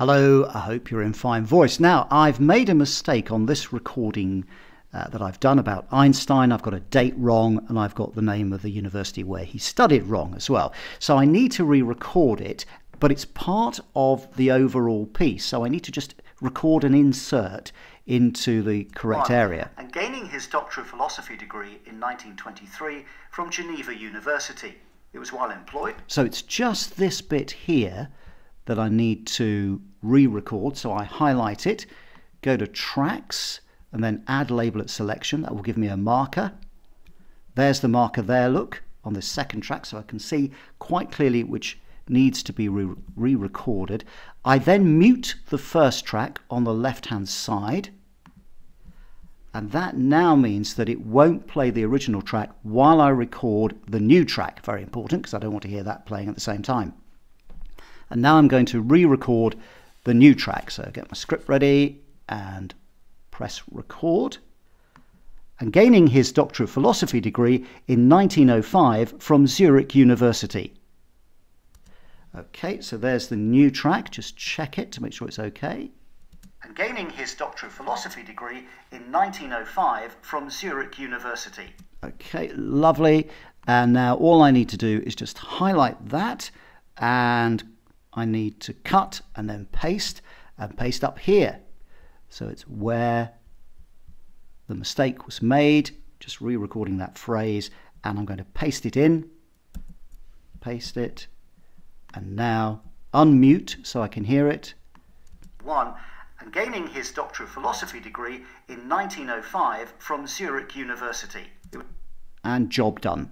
Hello, I hope you're in fine voice. Now, I've made a mistake on this recording uh, that I've done about Einstein. I've got a date wrong and I've got the name of the university where he studied wrong as well. So I need to re record it, but it's part of the overall piece. So I need to just record an insert into the correct One, area. And gaining his Doctor of Philosophy degree in 1923 from Geneva University. It was while employed. So it's just this bit here that I need to re-record. So I highlight it, go to tracks, and then add label at selection. That will give me a marker. There's the marker there, look, on this second track, so I can see quite clearly which needs to be re-recorded. I then mute the first track on the left-hand side, and that now means that it won't play the original track while I record the new track. Very important, because I don't want to hear that playing at the same time. And now I'm going to re-record the new track. So get my script ready and press record. And gaining his Doctor of Philosophy degree in 1905 from Zurich University. Okay, so there's the new track. Just check it to make sure it's okay. And gaining his Doctor of Philosophy degree in 1905 from Zurich University. Okay, lovely. And now all I need to do is just highlight that and I need to cut and then paste and paste up here. So it's where the mistake was made, just re-recording that phrase and I'm going to paste it in, paste it, and now unmute so I can hear it. One, and gaining his Doctor of Philosophy degree in 1905 from Zurich University. And job done.